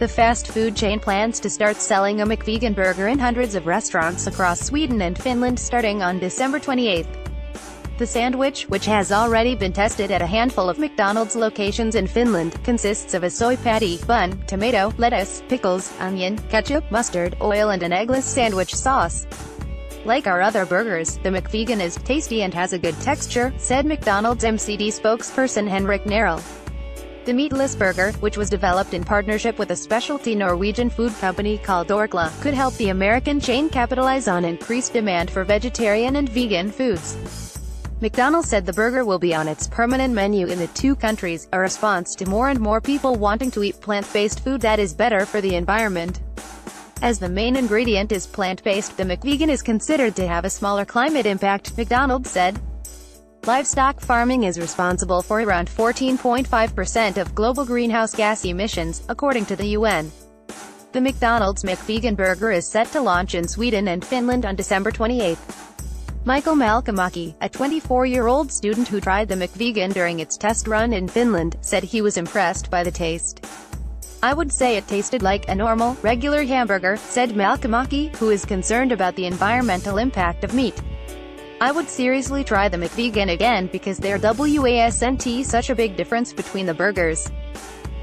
The fast food chain plans to start selling a McVegan burger in hundreds of restaurants across Sweden and Finland starting on December 28. The sandwich, which has already been tested at a handful of McDonald's locations in Finland, consists of a soy patty, bun, tomato, lettuce, pickles, onion, ketchup, mustard, oil and an eggless sandwich sauce. Like our other burgers, the McVegan is tasty and has a good texture, said McDonald's MCD spokesperson Henrik Nerel. The meatless burger, which was developed in partnership with a specialty Norwegian food company called Orkla, could help the American chain capitalize on increased demand for vegetarian and vegan foods. McDonald's said the burger will be on its permanent menu in the two countries, a response to more and more people wanting to eat plant-based food that is better for the environment. As the main ingredient is plant-based, the McVegan is considered to have a smaller climate impact, McDonald's said. Livestock farming is responsible for around 14.5% of global greenhouse gas emissions, according to the UN. The McDonald's McVegan burger is set to launch in Sweden and Finland on December 28. Michael Malkamaki, a 24-year-old student who tried the McVegan during its test run in Finland, said he was impressed by the taste. I would say it tasted like a normal, regular hamburger, said Malkamaki, who is concerned about the environmental impact of meat. I would seriously try the McVegan again because there wasn't such a big difference between the burgers.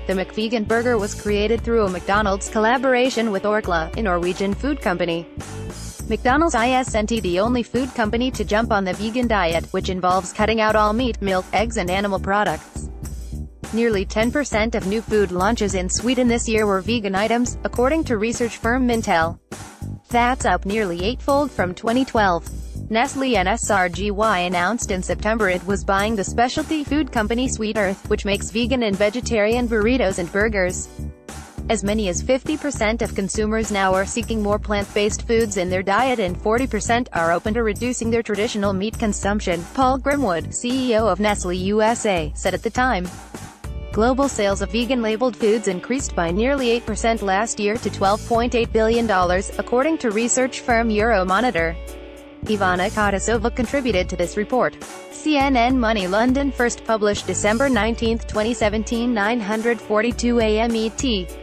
The McVegan burger was created through a McDonald's collaboration with Orkla, a Norwegian food company. McDonald's isn't the only food company to jump on the vegan diet, which involves cutting out all meat, milk, eggs and animal products. Nearly 10% of new food launches in Sweden this year were vegan items, according to research firm Mintel. That's up nearly eightfold from 2012. Nestle NSRGY announced in September it was buying the specialty food company Sweet Earth, which makes vegan and vegetarian burritos and burgers. As many as 50% of consumers now are seeking more plant-based foods in their diet and 40% are open to reducing their traditional meat consumption, Paul Grimwood, CEO of Nestle USA, said at the time. Global sales of vegan-labeled foods increased by nearly 8% last year to $12.8 billion, according to research firm Euromonitor. Ivana Kottasova contributed to this report. CNN Money London first published December 19, 2017 942 am ET.